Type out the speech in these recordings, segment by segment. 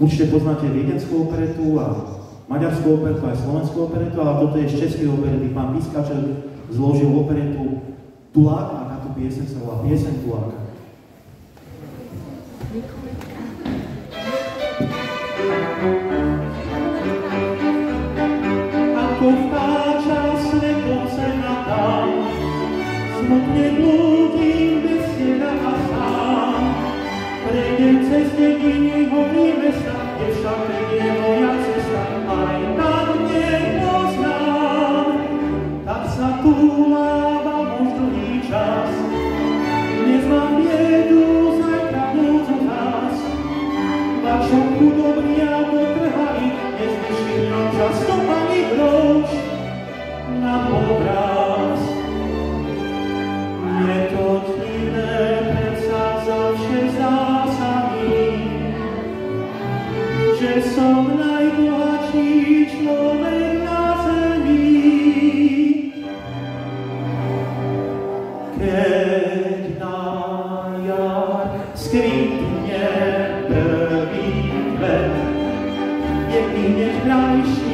určite poznáte viedenskú operetu a maďarskú operetu, aj slovenskú operetu, ale toto je z českej operety. Pán Pískaček zložil operetu Tulák a táto pieseň sa volá Pieseň Tuláka. Ako vtáča svetlce na tam, smutne blúdim ani groš na obraz. Je to divné, predsa zavše zdá sa mi, že som najbohatší človek na zemi. Keď na jar skvitne prvý kvet, je hneď krajší celý svet.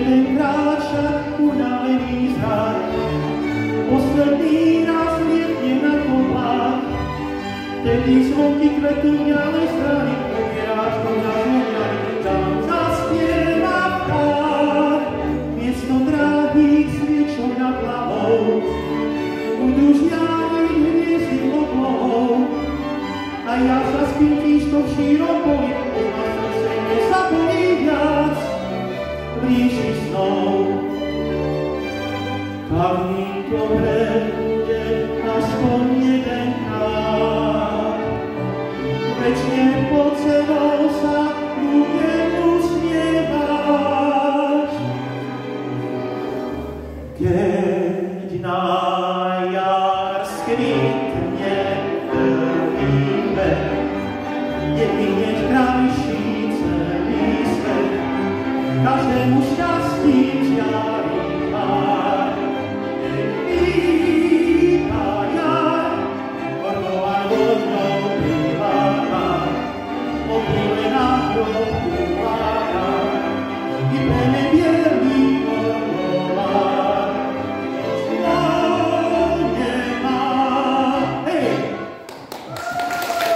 jedenkrát však unavený zrak. Poslední nás větně na kopách, tedy zvonky kvetu měly strany, ověráčkou nás měly, tam zaspěvá pták. Město dráhý svěčou nad hlavou, udužňány hvězdy oblohou, a já zaspím tíž to v širou poli, píši snou. Tam dobré bude aspoň jeden krát. Večně pod sebou se druhém usměváš. Keď nás Wow.